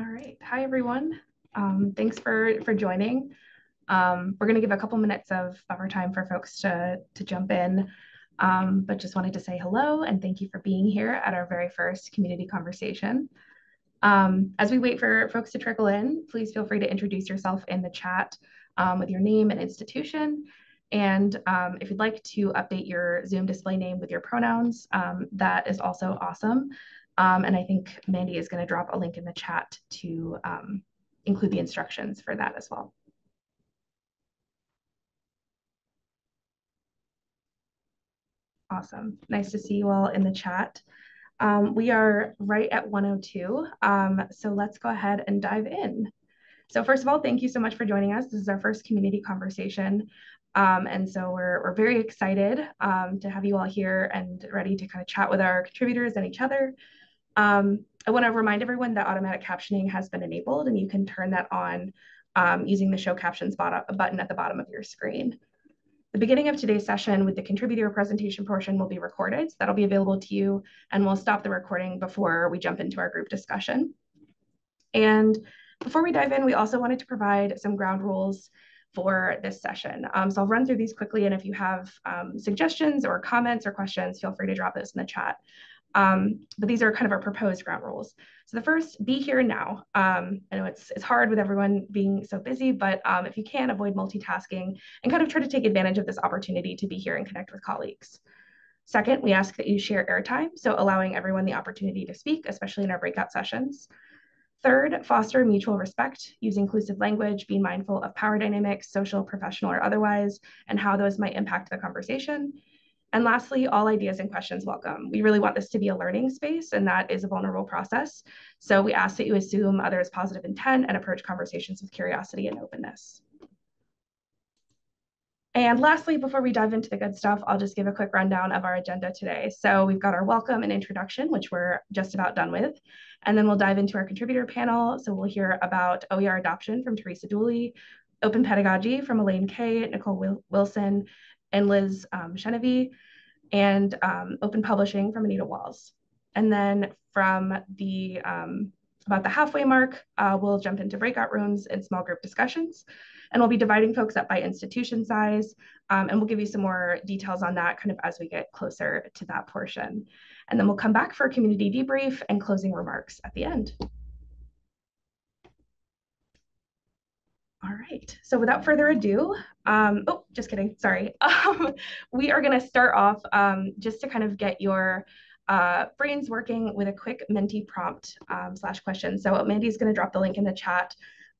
All right. Hi, everyone. Um, thanks for, for joining. Um, we're going to give a couple minutes of buffer time for folks to, to jump in, um, but just wanted to say hello and thank you for being here at our very first community conversation. Um, as we wait for folks to trickle in, please feel free to introduce yourself in the chat um, with your name and institution. And um, if you'd like to update your Zoom display name with your pronouns, that is also awesome. Um, and I think Mandy is going to drop a link in the chat to um, include the instructions for that as well. Awesome. Nice to see you all in the chat. Um, we are right at 102. Um, so let's go ahead and dive in. So first of all, thank you so much for joining us. This is our first community conversation. Um, and so we're, we're very excited um, to have you all here and ready to kind of chat with our contributors and each other. Um, I want to remind everyone that automatic captioning has been enabled and you can turn that on um, using the show captions button at the bottom of your screen. The beginning of today's session with the contributor presentation portion will be recorded. So that'll be available to you and we'll stop the recording before we jump into our group discussion. And before we dive in, we also wanted to provide some ground rules for this session. Um, so I'll run through these quickly and if you have um, suggestions or comments or questions, feel free to drop those in the chat. Um, but these are kind of our proposed ground rules. So the first, be here now. Um, I know it's, it's hard with everyone being so busy, but um, if you can, avoid multitasking and kind of try to take advantage of this opportunity to be here and connect with colleagues. Second, we ask that you share airtime, so allowing everyone the opportunity to speak, especially in our breakout sessions. Third, foster mutual respect, use inclusive language, be mindful of power dynamics, social, professional, or otherwise, and how those might impact the conversation. And lastly, all ideas and questions welcome. We really want this to be a learning space, and that is a vulnerable process. So we ask that you assume others' positive intent and approach conversations with curiosity and openness. And lastly, before we dive into the good stuff, I'll just give a quick rundown of our agenda today. So we've got our welcome and introduction, which we're just about done with. And then we'll dive into our contributor panel. So we'll hear about OER adoption from Theresa Dooley, open pedagogy from Elaine Kaye, Nicole Wilson, and Liz um, Chenevey, and um, open publishing from Anita Walz. And then from the um, about the halfway mark, uh, we'll jump into breakout rooms and small group discussions. And we'll be dividing folks up by institution size. Um, and we'll give you some more details on that kind of as we get closer to that portion. And then we'll come back for a community debrief and closing remarks at the end. All right, so without further ado, um, oh, just kidding, sorry. Um, we are gonna start off um, just to kind of get your uh, brains working with a quick Menti prompt um, slash question. So Mandy's gonna drop the link in the chat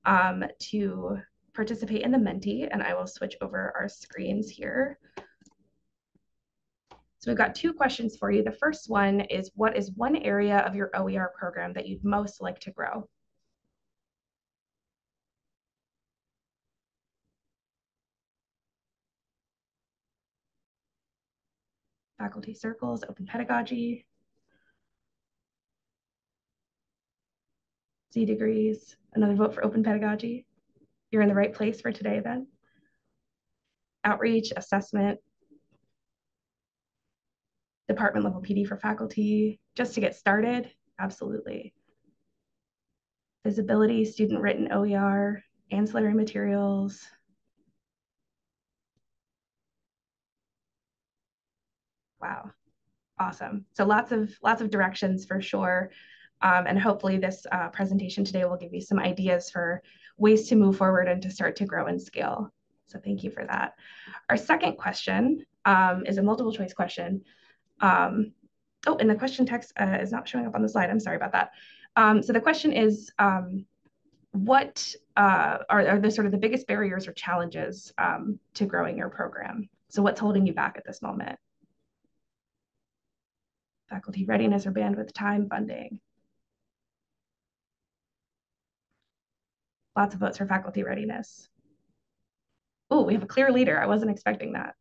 um, to participate in the Menti and I will switch over our screens here. So we've got two questions for you. The first one is what is one area of your OER program that you'd most like to grow? Faculty circles, open pedagogy, Z degrees, another vote for open pedagogy. You're in the right place for today then. Outreach, assessment, department level PD for faculty, just to get started, absolutely. Visibility, student written OER, ancillary materials, Wow, awesome. So lots of lots of directions for sure. Um, and hopefully this uh, presentation today will give you some ideas for ways to move forward and to start to grow and scale. So thank you for that. Our second question um, is a multiple choice question. Um, oh, and the question text uh, is not showing up on the slide. I'm sorry about that. Um, so the question is, um, what uh, are, are the sort of the biggest barriers or challenges um, to growing your program? So what's holding you back at this moment? Faculty readiness or bandwidth time funding. Lots of votes for faculty readiness. Oh, we have a clear leader. I wasn't expecting that.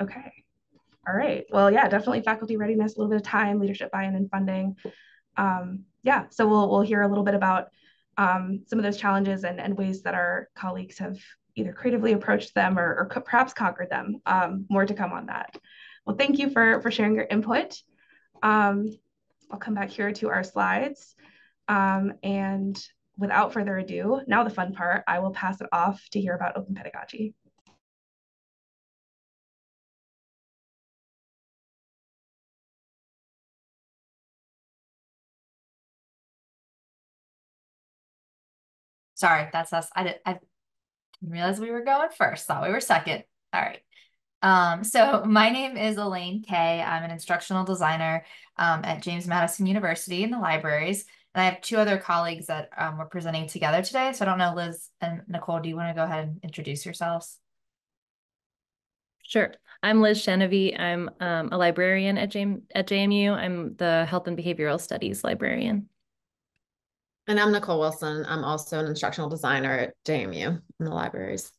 Okay. All right. Well, yeah, definitely faculty readiness, a little bit of time, leadership buy-in and funding. Um, yeah, so we'll we'll hear a little bit about um, some of those challenges and, and ways that our colleagues have either creatively approached them or, or perhaps conquered them. Um, more to come on that. Well, thank you for, for sharing your input. Um, I'll come back here to our slides. Um, and without further ado, now the fun part, I will pass it off to hear about open pedagogy. Sorry, that's us. I, did, I didn't realize we were going first. Thought we were second. All right. Um, so my name is Elaine Kaye. I'm an instructional designer um, at James Madison University in the libraries. And I have two other colleagues that um, we're presenting together today. So I don't know, Liz and Nicole, do you want to go ahead and introduce yourselves? Sure. I'm Liz Chenevey. I'm um, a librarian at, JM at JMU. I'm the Health and Behavioral Studies librarian. And I'm Nicole Wilson. I'm also an instructional designer at JMU in the libraries.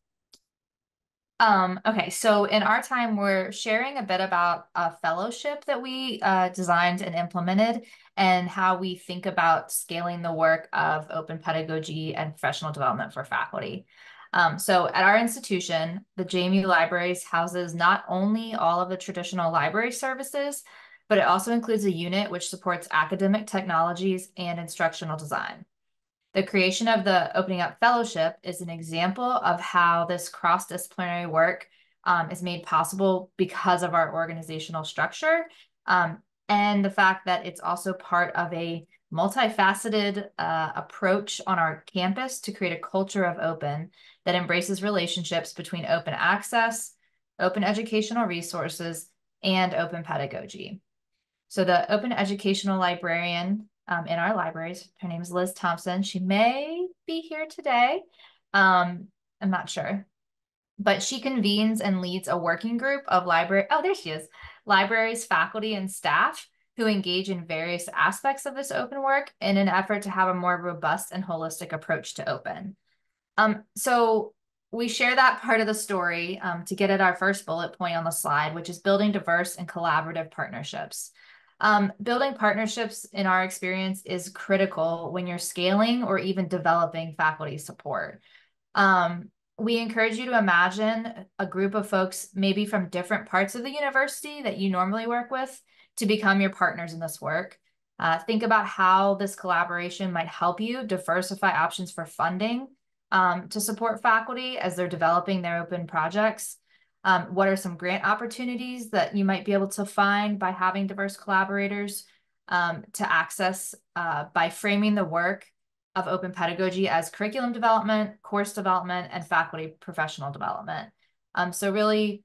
Um, okay, so in our time, we're sharing a bit about a fellowship that we uh, designed and implemented and how we think about scaling the work of open pedagogy and professional development for faculty. Um, so at our institution, the JMU Libraries houses not only all of the traditional library services, but it also includes a unit which supports academic technologies and instructional design. The creation of the Opening Up Fellowship is an example of how this cross-disciplinary work um, is made possible because of our organizational structure um, and the fact that it's also part of a multifaceted uh, approach on our campus to create a culture of open that embraces relationships between open access, open educational resources, and open pedagogy. So the open educational librarian um, in our libraries, her name is Liz Thompson. She may be here today. Um, I'm not sure. But she convenes and leads a working group of library, oh, there she is, libraries, faculty, and staff who engage in various aspects of this open work in an effort to have a more robust and holistic approach to open. Um, so we share that part of the story um, to get at our first bullet point on the slide, which is building diverse and collaborative partnerships. Um, building partnerships in our experience is critical when you're scaling or even developing faculty support. Um, we encourage you to imagine a group of folks, maybe from different parts of the university that you normally work with, to become your partners in this work. Uh, think about how this collaboration might help you diversify options for funding um, to support faculty as they're developing their open projects. Um, what are some grant opportunities that you might be able to find by having diverse collaborators um, to access uh, by framing the work of open pedagogy as curriculum development, course development, and faculty professional development. Um, so really,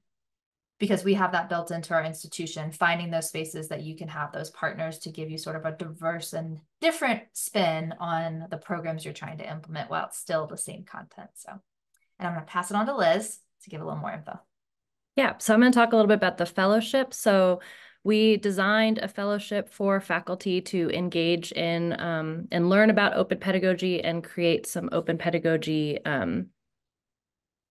because we have that built into our institution, finding those spaces that you can have those partners to give you sort of a diverse and different spin on the programs you're trying to implement while it's still the same content. So, and I'm going to pass it on to Liz to give a little more info. Yeah, so I'm going to talk a little bit about the fellowship. So we designed a fellowship for faculty to engage in um, and learn about open pedagogy and create some open pedagogy um,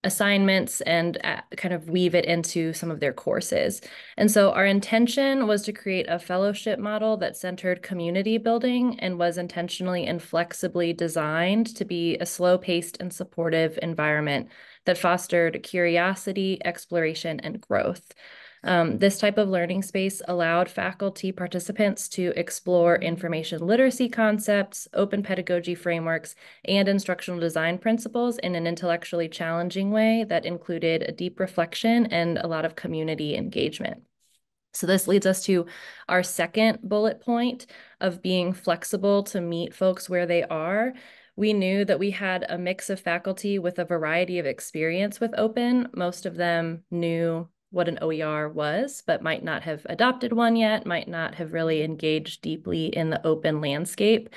assignments and uh, kind of weave it into some of their courses. And so our intention was to create a fellowship model that centered community building and was intentionally and flexibly designed to be a slow-paced and supportive environment that fostered curiosity, exploration, and growth. Um, this type of learning space allowed faculty participants to explore information literacy concepts, open pedagogy frameworks, and instructional design principles in an intellectually challenging way that included a deep reflection and a lot of community engagement. So this leads us to our second bullet point of being flexible to meet folks where they are. We knew that we had a mix of faculty with a variety of experience with open. Most of them knew what an OER was, but might not have adopted one yet, might not have really engaged deeply in the open landscape.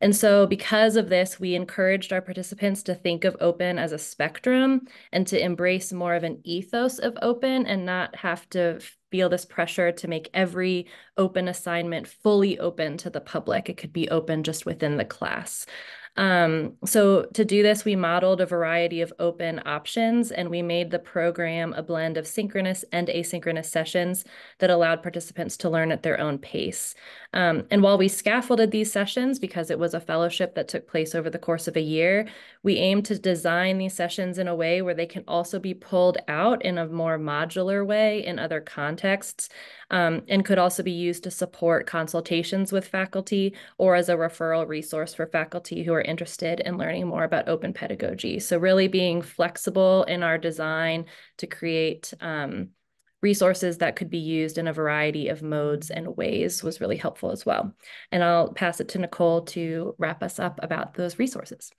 And so because of this, we encouraged our participants to think of open as a spectrum and to embrace more of an ethos of open and not have to feel this pressure to make every open assignment fully open to the public. It could be open just within the class. Um, so to do this, we modeled a variety of open options and we made the program a blend of synchronous and asynchronous sessions that allowed participants to learn at their own pace. Um, and while we scaffolded these sessions because it was a fellowship that took place over the course of a year, we aim to design these sessions in a way where they can also be pulled out in a more modular way in other contexts um, and could also be used to support consultations with faculty or as a referral resource for faculty who are interested in learning more about open pedagogy. So really being flexible in our design to create um, resources that could be used in a variety of modes and ways was really helpful as well. And I'll pass it to Nicole to wrap us up about those resources.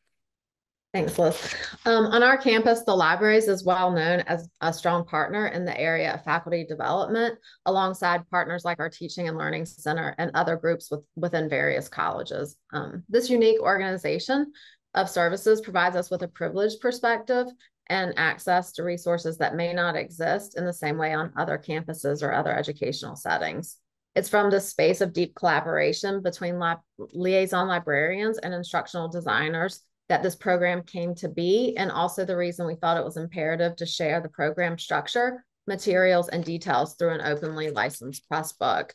Thanks, Liz. Um, on our campus, the libraries is well known as a strong partner in the area of faculty development, alongside partners like our Teaching and Learning Center and other groups with, within various colleges. Um, this unique organization of services provides us with a privileged perspective and access to resources that may not exist in the same way on other campuses or other educational settings. It's from the space of deep collaboration between lab liaison librarians and instructional designers that this program came to be, and also the reason we thought it was imperative to share the program structure, materials, and details through an openly licensed press book.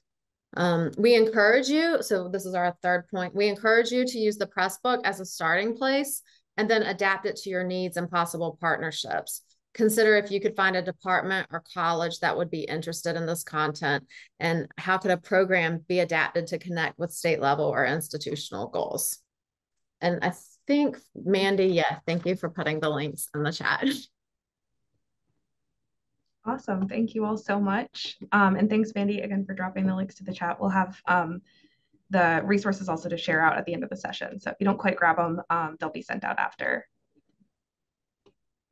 Um, we encourage you, so this is our third point, we encourage you to use the press book as a starting place and then adapt it to your needs and possible partnerships. Consider if you could find a department or college that would be interested in this content and how could a program be adapted to connect with state level or institutional goals. And I think Mandy, yeah, thank you for putting the links in the chat. Awesome. Thank you all so much. Um, and thanks, Mandy, again, for dropping the links to the chat. We'll have um, the resources also to share out at the end of the session. So if you don't quite grab them, um, they'll be sent out after.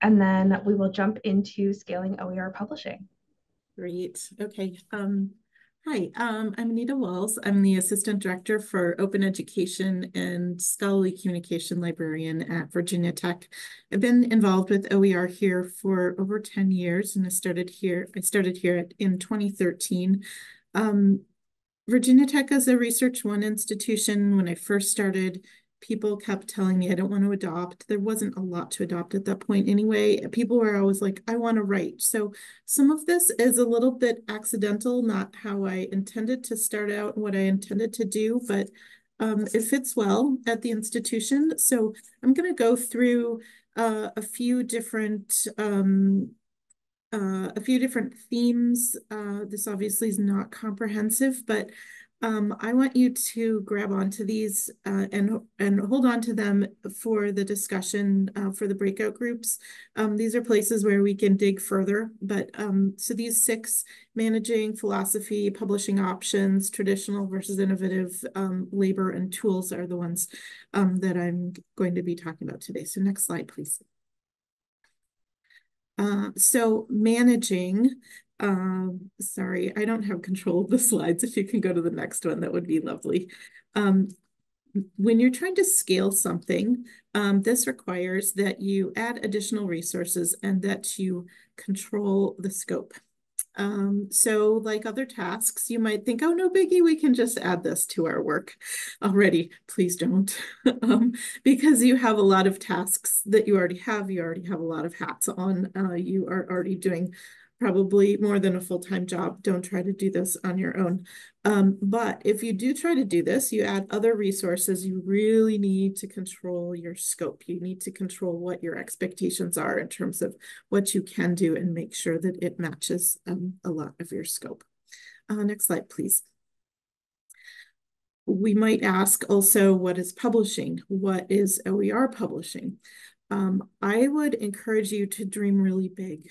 And then we will jump into scaling OER publishing. Great. Okay. Um, Hi, um, I'm Anita Walz. I'm the Assistant Director for Open Education and Scholarly Communication Librarian at Virginia Tech. I've been involved with OER here for over 10 years and I started here, I started here in 2013. Um, Virginia Tech is a Research One institution. When I first started, people kept telling me I don't want to adopt. There wasn't a lot to adopt at that point anyway. People were always like, I want to write. So some of this is a little bit accidental, not how I intended to start out, what I intended to do, but um, it fits well at the institution. So I'm going to go through uh, a few different um, uh, a few different themes. Uh, this obviously is not comprehensive, but um, I want you to grab onto these uh, and and hold on to them for the discussion uh, for the breakout groups. Um, these are places where we can dig further. But um, so these six managing philosophy, publishing options, traditional versus innovative um, labor and tools are the ones um, that I'm going to be talking about today. So next slide, please. Uh, so managing um, sorry, I don't have control of the slides. If you can go to the next one, that would be lovely. Um, when you're trying to scale something, um, this requires that you add additional resources and that you control the scope. Um, so like other tasks, you might think, oh, no biggie, we can just add this to our work already. Please don't, um, because you have a lot of tasks that you already have. You already have a lot of hats on. Uh, you are already doing probably more than a full-time job. Don't try to do this on your own. Um, but if you do try to do this, you add other resources, you really need to control your scope. You need to control what your expectations are in terms of what you can do and make sure that it matches um, a lot of your scope. Uh, next slide, please. We might ask also, what is publishing? What is OER publishing? Um, I would encourage you to dream really big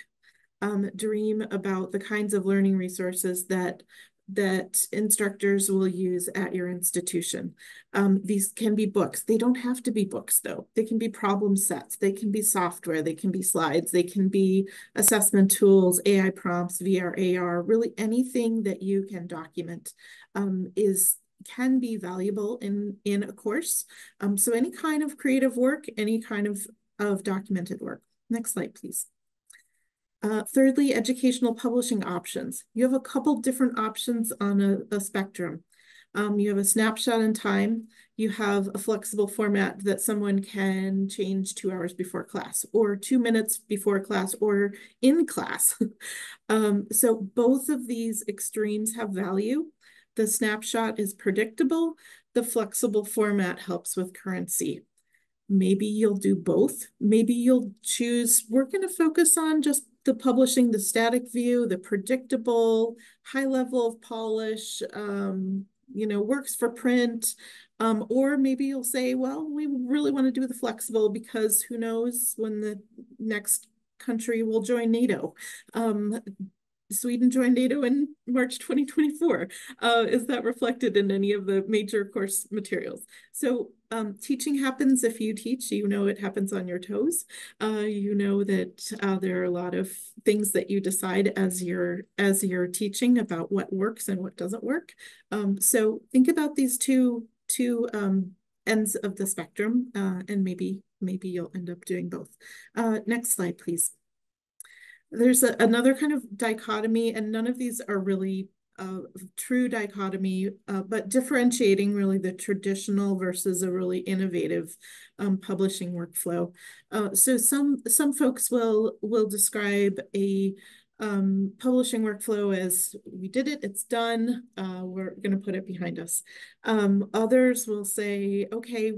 um, dream about the kinds of learning resources that that instructors will use at your institution. Um, these can be books. They don't have to be books though. They can be problem sets. They can be software. They can be slides. They can be assessment tools, AI prompts, VR, AR, really anything that you can document um, is can be valuable in, in a course. Um, so any kind of creative work, any kind of, of documented work. Next slide, please. Uh, thirdly, educational publishing options. You have a couple different options on a, a spectrum. Um, you have a snapshot in time, you have a flexible format that someone can change two hours before class or two minutes before class or in class. um, so both of these extremes have value. The snapshot is predictable. The flexible format helps with currency. Maybe you'll do both. Maybe you'll choose, we're going to focus on just the publishing, the static view, the predictable, high level of polish, um, you know, works for print. Um, or maybe you'll say, well, we really want to do the flexible because who knows when the next country will join NATO. Um, Sweden joined NATO in March 2024. Uh, is that reflected in any of the major course materials? So um, teaching happens if you teach, you know it happens on your toes. Uh, you know that uh, there are a lot of things that you decide as you're, as you're teaching about what works and what doesn't work. Um, so think about these two, two um, ends of the spectrum uh, and maybe, maybe you'll end up doing both. Uh, next slide, please there's a, another kind of dichotomy, and none of these are really uh, true dichotomy, uh, but differentiating really the traditional versus a really innovative um, publishing workflow. Uh, so some some folks will will describe a um, publishing workflow as we did it, it's done, uh, we're going to put it behind us. Um, others will say, okay,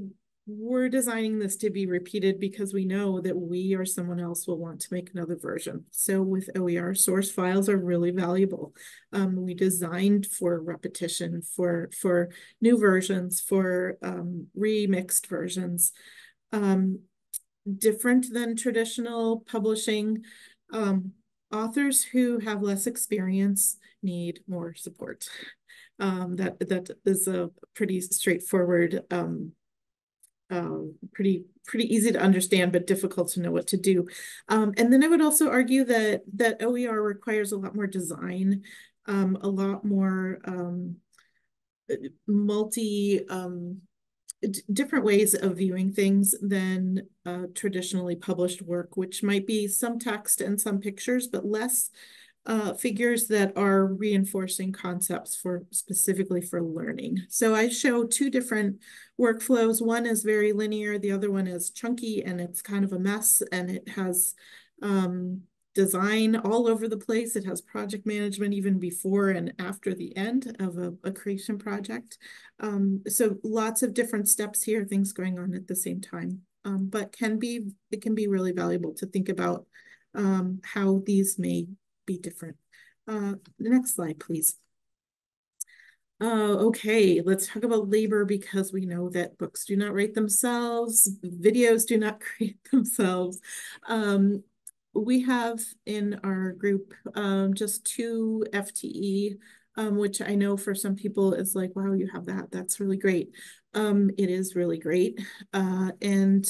we're designing this to be repeated because we know that we or someone else will want to make another version. So with OER, source files are really valuable. Um, we designed for repetition, for, for new versions, for um, remixed versions. Um, different than traditional publishing, um, authors who have less experience need more support. Um, that, that is a pretty straightforward um, um, pretty pretty easy to understand, but difficult to know what to do. Um, and then I would also argue that that OER requires a lot more design, um, a lot more um, multi um, different ways of viewing things than uh, traditionally published work, which might be some text and some pictures, but less uh, figures that are reinforcing concepts for specifically for learning. So I show two different workflows. One is very linear, the other one is chunky and it's kind of a mess and it has um, design all over the place. It has project management even before and after the end of a, a creation project. Um, so lots of different steps here, things going on at the same time. Um, but can be it can be really valuable to think about um, how these may be different. Uh, next slide, please. Uh, okay, let's talk about labor because we know that books do not write themselves, videos do not create themselves. Um, we have in our group um, just two FTE, um, which I know for some people is like, wow, you have that. That's really great. Um, it is really great. Uh, and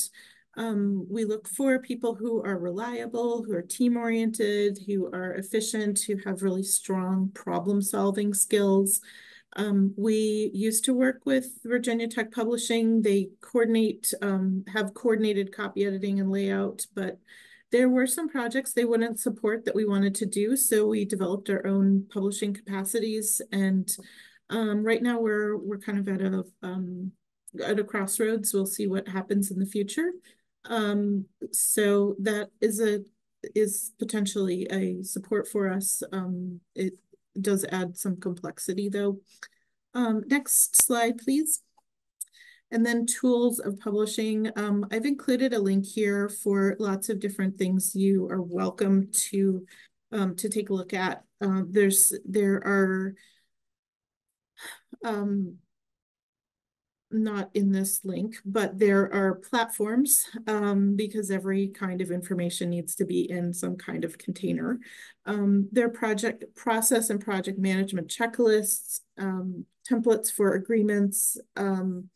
um, we look for people who are reliable, who are team oriented, who are efficient, who have really strong problem solving skills. Um, we used to work with Virginia Tech Publishing. They coordinate, um, have coordinated copy editing and layout, but there were some projects they wouldn't support that we wanted to do. So we developed our own publishing capacities. And um, right now we're, we're kind of at a, um, at a crossroads. We'll see what happens in the future. Um, so that is a is potentially a support for us. Um, it does add some complexity though. Um, next slide, please. And then tools of publishing. Um, I've included a link here for lots of different things you are welcome to um, to take a look at. Uh, there's there are um, not in this link, but there are platforms um, because every kind of information needs to be in some kind of container. Um, there are project process and project management checklists, um, templates for agreements, um,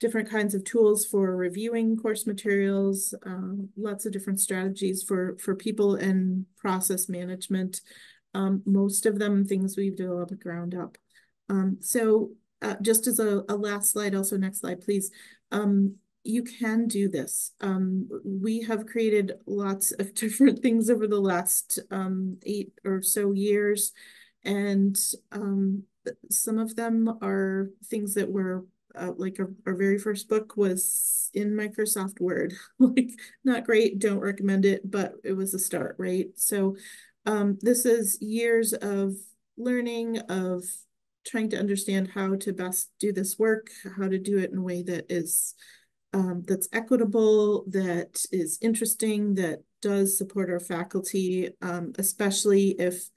different kinds of tools for reviewing course materials, um, lots of different strategies for, for people and process management. Um, most of them things we've developed ground up. so uh, just as a, a, last slide, also next slide, please. Um, you can do this. Um, we have created lots of different things over the last um, eight or so years, and um, some of them are things that were uh, like our, our very first book was in Microsoft Word. like not great, don't recommend it, but it was a start, right? So um, this is years of learning, of trying to understand how to best do this work, how to do it in a way that is um, that's equitable, that is interesting, that does support our faculty, um, especially if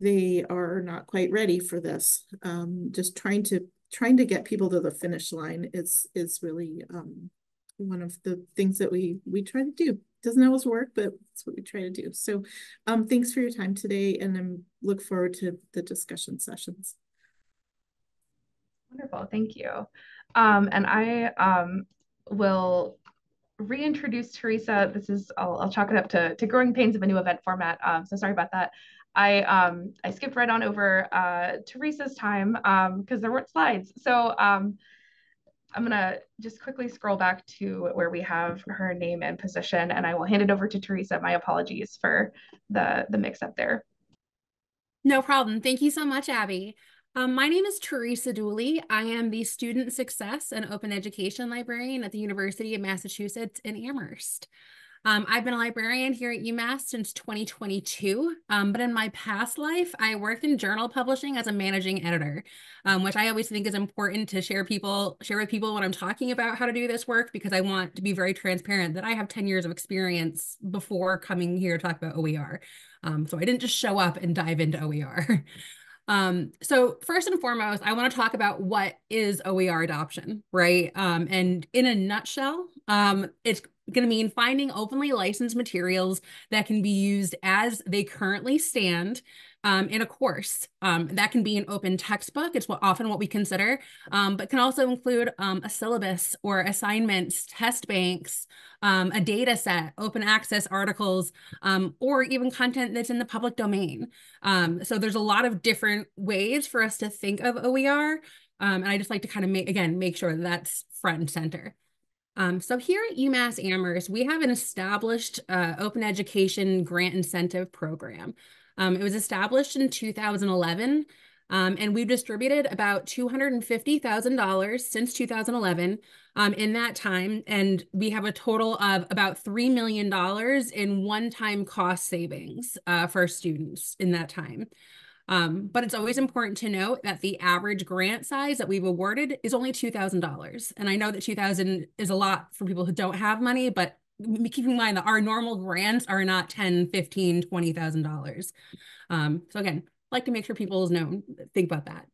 they are not quite ready for this. Um, just trying to trying to get people to the finish line is is really um, one of the things that we we try to do. Doesn't always work, but it's what we try to do. So um, thanks for your time today, and I look forward to the discussion sessions. Wonderful, thank you. Um, and I um, will reintroduce Theresa. This is, I'll, I'll chalk it up to, to growing pains of a new event format. Um, so sorry about that. I um, I skipped right on over uh, Theresa's time because um, there weren't slides. So um, I'm gonna just quickly scroll back to where we have her name and position, and I will hand it over to Theresa. My apologies for the the mix up there. No problem. Thank you so much, Abby. Um, my name is Theresa Dooley. I am the Student Success and Open Education Librarian at the University of Massachusetts in Amherst. Um, I've been a librarian here at UMass since 2022, um, but in my past life, I worked in journal publishing as a managing editor, um, which I always think is important to share people share with people when I'm talking about how to do this work because I want to be very transparent that I have 10 years of experience before coming here to talk about OER. Um, so I didn't just show up and dive into OER. Um, so first and foremost, I want to talk about what is OER adoption, right? Um, and in a nutshell, um, it's going to mean finding openly licensed materials that can be used as they currently stand um, in a course. Um, that can be an open textbook. It's what, often what we consider, um, but can also include um, a syllabus or assignments, test banks, um, a data set, open access articles, um, or even content that's in the public domain. so there's a lot of different ways for us to think of OER. and I just like to kind of make, again, make sure that that's front and center. Um, so here at UMass Amherst, we have an established uh, open education grant incentive program. Um, it was established in 2011, um, and we've distributed about $250,000 since 2011 um, in that time. And we have a total of about $3 million in one-time cost savings uh, for students in that time. Um, but it's always important to note that the average grant size that we've awarded is only $2,000. And I know that 2000 is a lot for people who don't have money, but keep in mind that our normal grants are not 10, 15, $20,000. Um, so again, like to make sure people know, think about that.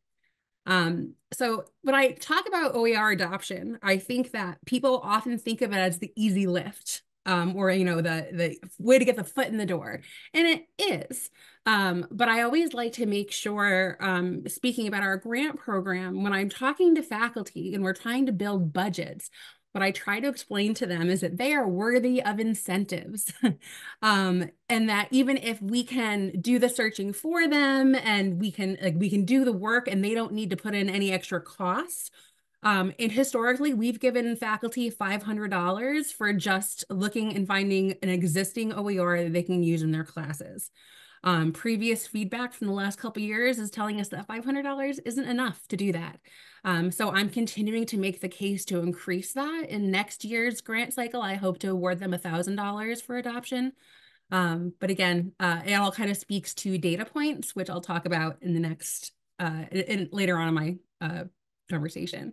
Um, so when I talk about OER adoption, I think that people often think of it as the easy lift, um, or you know the the way to get the foot in the door and it is um, but i always like to make sure um, speaking about our grant program when i'm talking to faculty and we're trying to build budgets what I try to explain to them is that they are worthy of incentives. um, and that even if we can do the searching for them and we can like we can do the work and they don't need to put in any extra cost, um, and historically, we've given faculty $500 for just looking and finding an existing OER that they can use in their classes. Um, previous feedback from the last couple years is telling us that $500 isn't enough to do that. Um, so I'm continuing to make the case to increase that. In next year's grant cycle, I hope to award them $1,000 for adoption. Um, but again, uh, it all kind of speaks to data points, which I'll talk about in the next, uh, in, in later on in my uh, conversation.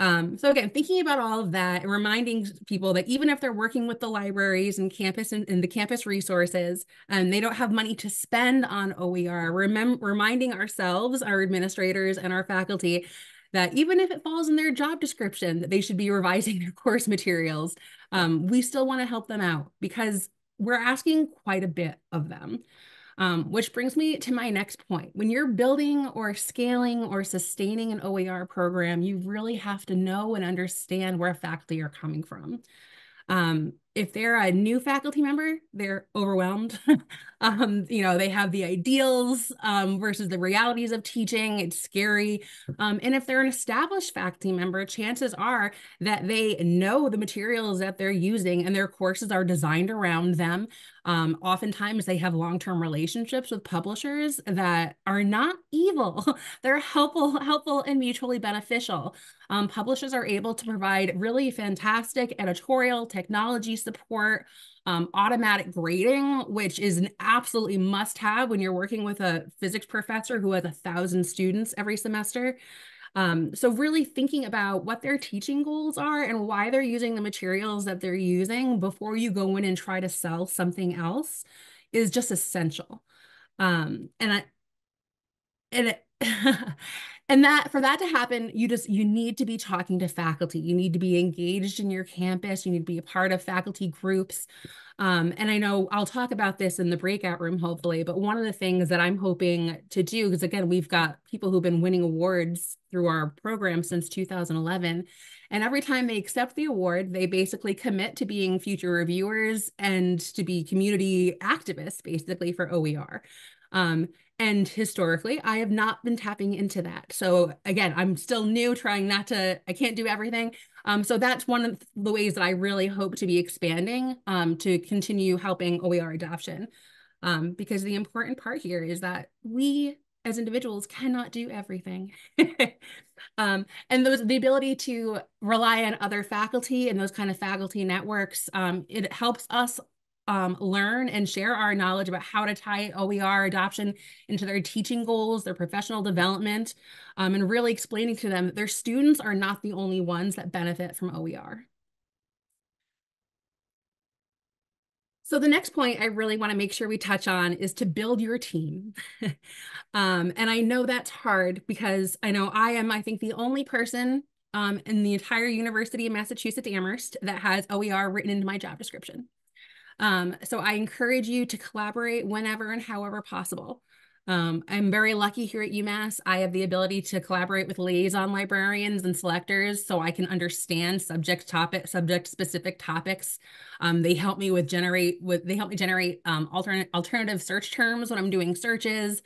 Um, so again, thinking about all of that and reminding people that even if they're working with the libraries and campus and, and the campus resources, and um, they don't have money to spend on OER, reminding ourselves, our administrators and our faculty that even if it falls in their job description that they should be revising their course materials, um, we still want to help them out because we're asking quite a bit of them. Um, which brings me to my next point. When you're building or scaling or sustaining an OER program, you really have to know and understand where faculty are coming from. Um, if they're a new faculty member, they're overwhelmed. Um, you know, they have the ideals um, versus the realities of teaching. It's scary. Um, and if they're an established faculty member, chances are that they know the materials that they're using and their courses are designed around them. Um, oftentimes they have long-term relationships with publishers that are not evil. They're helpful, helpful and mutually beneficial. Um, publishers are able to provide really fantastic editorial technology support, um, automatic grading, which is an absolutely must have when you're working with a physics professor who has a thousand students every semester. Um, so really thinking about what their teaching goals are and why they're using the materials that they're using before you go in and try to sell something else is just essential. Um, and I, and it, and that for that to happen you just you need to be talking to faculty. You need to be engaged in your campus. You need to be a part of faculty groups. Um, and i know i'll talk about this in the breakout room hopefully but one of the things that i'm hoping to do because again we've got people who've been winning awards through our program since 2011 and every time they accept the award they basically commit to being future reviewers and to be community activists basically for oer um, and historically, I have not been tapping into that. So again, I'm still new, trying not to, I can't do everything. Um, so that's one of the ways that I really hope to be expanding um, to continue helping OER adoption. Um, because the important part here is that we as individuals cannot do everything. um, and those the ability to rely on other faculty and those kind of faculty networks, um, it helps us um, learn and share our knowledge about how to tie OER adoption into their teaching goals, their professional development, um, and really explaining to them that their students are not the only ones that benefit from OER. So the next point I really want to make sure we touch on is to build your team. um, and I know that's hard because I know I am, I think, the only person um, in the entire University of Massachusetts Amherst that has OER written into my job description. Um, so I encourage you to collaborate whenever and however possible. Um, I'm very lucky here at UMass. I have the ability to collaborate with liaison librarians and selectors so I can understand subject topic, subject specific topics. Um, they help me with generate with they help me generate um, alternate alternative search terms when I'm doing searches.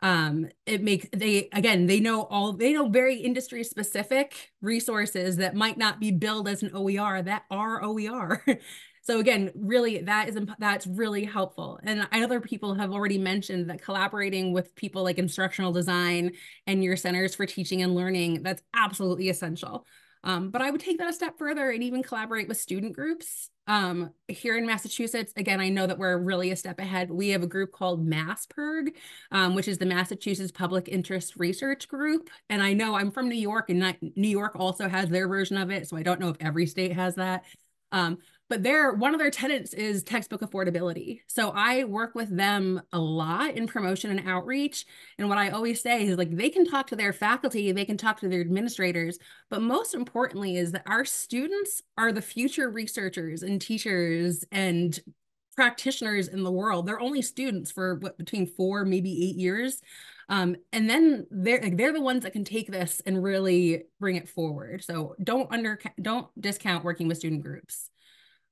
Um, it makes they again they know all they know very industry specific resources that might not be billed as an OER that are OER. So again, really that is that's really helpful. And other people have already mentioned that collaborating with people like instructional design and your centers for teaching and learning, that's absolutely essential. Um, but I would take that a step further and even collaborate with student groups. Um, here in Massachusetts, again, I know that we're really a step ahead. We have a group called MassPIRG, um, which is the Massachusetts Public Interest Research Group. And I know I'm from New York and New York also has their version of it. So I don't know if every state has that. Um, but their one of their tenants is textbook affordability. So I work with them a lot in promotion and outreach. And what I always say is like they can talk to their faculty, they can talk to their administrators, but most importantly is that our students are the future researchers and teachers and practitioners in the world. They're only students for what between four, maybe eight years. Um, and then they're like, they're the ones that can take this and really bring it forward. So don't under don't discount working with student groups.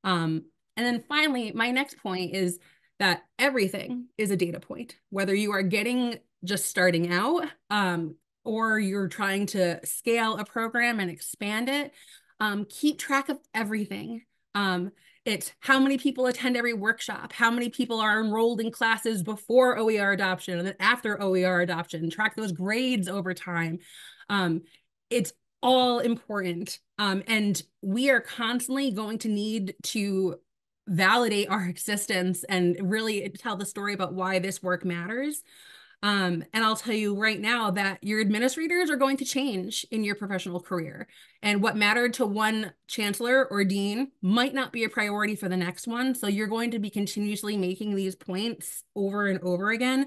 Um, and then finally, my next point is that everything is a data point, whether you are getting just starting out um, or you're trying to scale a program and expand it, um, keep track of everything. Um, it's how many people attend every workshop, how many people are enrolled in classes before OER adoption and then after OER adoption, track those grades over time. Um, it's all important. Um, and we are constantly going to need to validate our existence and really tell the story about why this work matters. Um, and I'll tell you right now that your administrators are going to change in your professional career. And what mattered to one chancellor or dean might not be a priority for the next one. So you're going to be continuously making these points over and over again.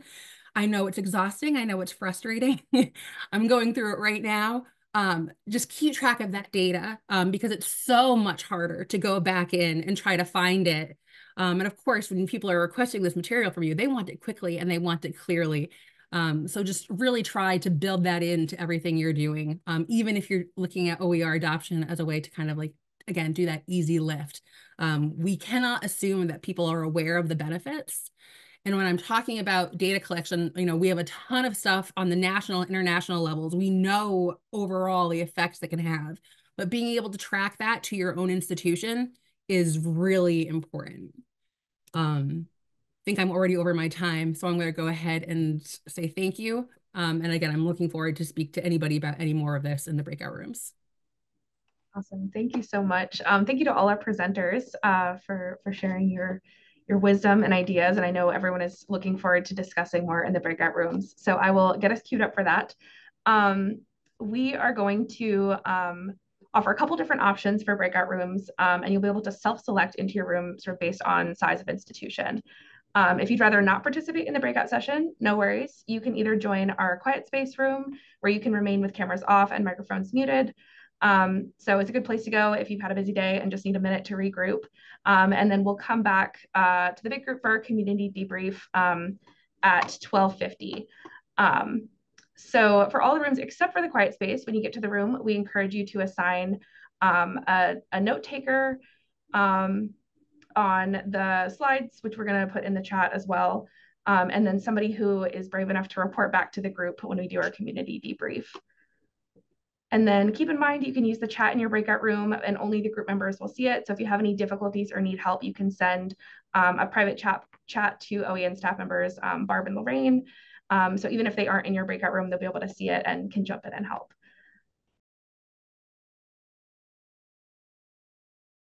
I know it's exhausting. I know it's frustrating. I'm going through it right now um, just keep track of that data um, because it's so much harder to go back in and try to find it. Um, and of course, when people are requesting this material from you, they want it quickly and they want it clearly. Um, so just really try to build that into everything you're doing, um, even if you're looking at OER adoption as a way to kind of like, again, do that easy lift. Um, we cannot assume that people are aware of the benefits And when I'm talking about data collection, you know, we have a ton of stuff on the national, international levels. We know overall the effects that can have, but being able to track that to your own institution is really important. Um, I think I'm already over my time, so I'm going to go ahead and say thank you. Um, and again, I'm looking forward to speak to anybody about any more of this in the breakout rooms. Awesome. Thank you so much. Um, thank you to all our presenters uh, for, for sharing your, your wisdom and ideas. And I know everyone is looking forward to discussing more in the breakout rooms. So I will get us queued up for that. Um, we are going to um, offer a couple different options for breakout rooms, um, and you'll be able to self-select into your room sort of based on size of institution. Um, if you'd rather not participate in the breakout session, no worries. You can either join our quiet space room where you can remain with cameras off and microphones muted, um, so it's a good place to go if you've had a busy day and just need a minute to regroup. Um, and then we'll come back uh, to the big group for our community debrief um, at 1250. Um, so for all the rooms except for the quiet space, when you get to the room, we encourage you to assign um, a, a, note taker um, on the slides, which we're going to put in the chat as well. and then somebody who is brave enough to report back to the group when we do our community debrief. And then keep in mind, you can use the chat in your breakout room and only the group members will see it. So if you have any difficulties or need help, you can send um, a private chat, chat to OEN staff members, um, Barb and Lorraine. Um, so even if they aren't in your breakout room, they'll be able to see it and can jump in and help.